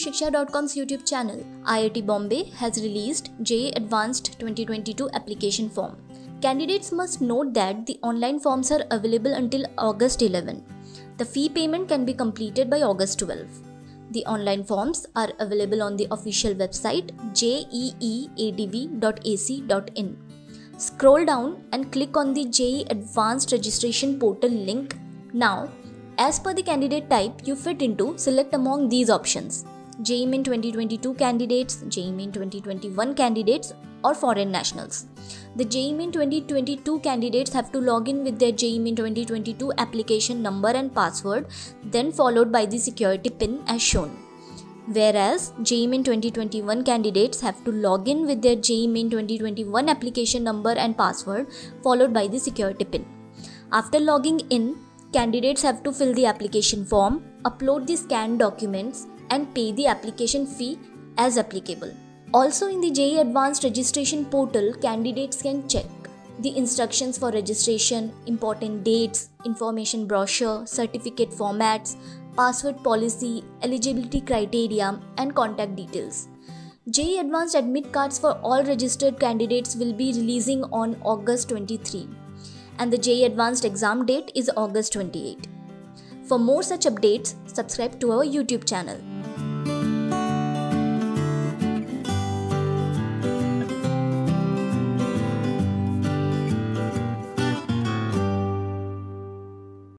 Shiksha.com's YouTube channel. IIT Bombay has released JEE Advanced 2022 application form. Candidates must note that the online forms are available until August 11. The fee payment can be completed by August 12. The online forms are available on the official website jeeadv.ac.in. Scroll down and click on the JEE Advanced Registration Portal link. Now, as per the candidate type you fit into, select among these options. JEE Main 2022 candidates, JEE Main 2021 candidates or foreign nationals. The JEE Main 2022 candidates have to log in with their JEE Main 2022 application number and password, then followed by the security pin as shown. Whereas JEE Main 2021 candidates have to log in with their JEE Main 2021 application number and password, followed by the security pin. After logging in, candidates have to fill the application form, upload the scanned documents, and pay the application fee as applicable. Also, in the JEE Advanced Registration portal, candidates can check the instructions for registration, important dates, information brochure, certificate formats, password policy, eligibility criteria, and contact details. JEE Advanced Admit cards for all registered candidates will be releasing on August 23, and the JEE Advanced exam date is August 28. For more such updates, subscribe to our YouTube channel.